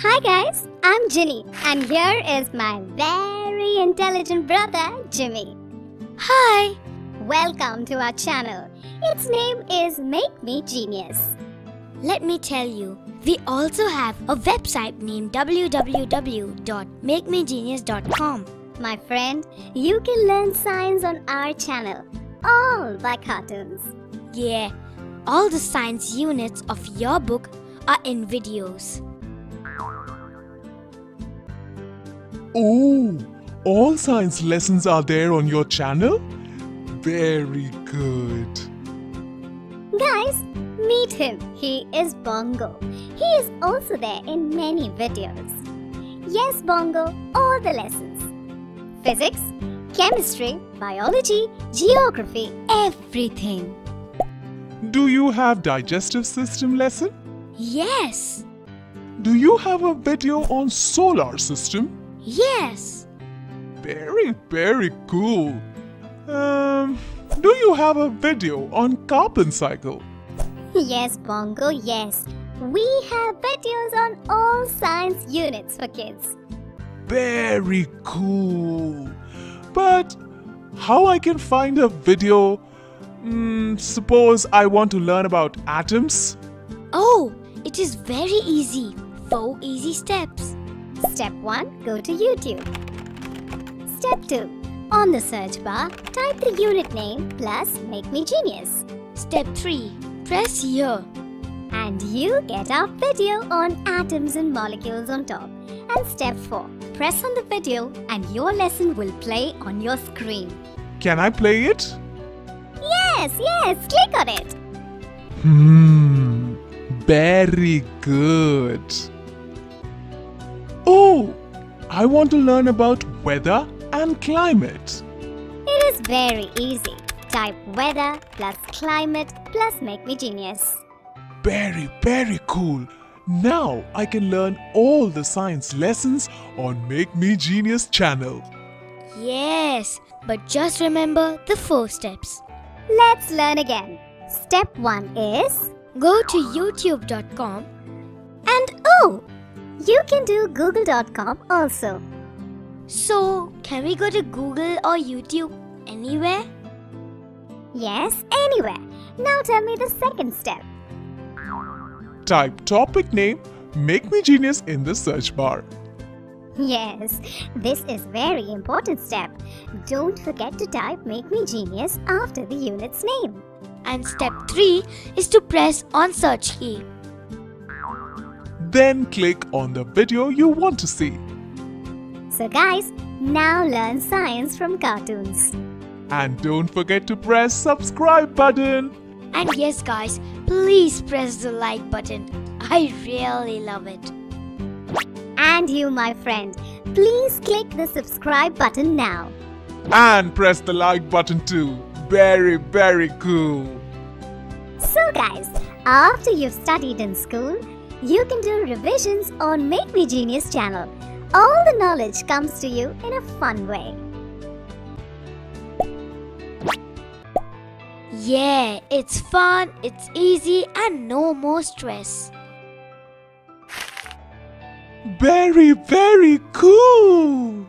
Hi guys, I'm Ginny and here is my very intelligent brother Jimmy. Hi! Welcome to our channel. Its name is Make Me Genius. Let me tell you, we also have a website named www.makemegenius.com. My friend, you can learn science on our channel, all by cartoons. Yeah, all the science units of your book are in videos. Oh, all science lessons are there on your channel? Very good. Guys, meet him. He is Bongo. He is also there in many videos. Yes, Bongo, all the lessons. Physics, chemistry, biology, geography, everything. Do you have digestive system lesson? Yes! Do you have a video on solar system? Yes! Very, very cool. Um, do you have a video on carbon cycle? Yes, Bongo, yes. We have videos on all science units for kids. Very cool. But how I can find a video? Mm, suppose I want to learn about atoms. Oh, it is very easy. Four easy steps. Step 1 Go to YouTube. Step 2 On the search bar, type the unit name plus Make Me Genius. Step 3 Press here. And you get our video on atoms and molecules on top. And step 4 Press on the video and your lesson will play on your screen. Can I play it? Yes, yes, click on it. Hmm, very good. I want to learn about weather and climate. It is very easy. Type weather plus climate plus Make Me Genius. Very, very cool. Now I can learn all the science lessons on Make Me Genius channel. Yes, but just remember the four steps. Let's learn again. Step 1 is Go to youtube.com and oh, you can do google.com also. So, can we go to Google or YouTube anywhere? Yes, anywhere. Now tell me the second step. Type topic name Make Me Genius in the search bar. Yes, this is very important step. Don't forget to type Make Me Genius after the unit's name. And step 3 is to press on search key. Then click on the video you want to see. So guys, now learn science from cartoons. And don't forget to press subscribe button. And yes guys, please press the like button. I really love it. And you, my friend, please click the subscribe button now. And press the like button too. Very, very cool. So guys, after you've studied in school, you can do revisions on Make Me Genius channel. All the knowledge comes to you in a fun way. Yeah, it's fun, it's easy, and no more stress. Very, very cool.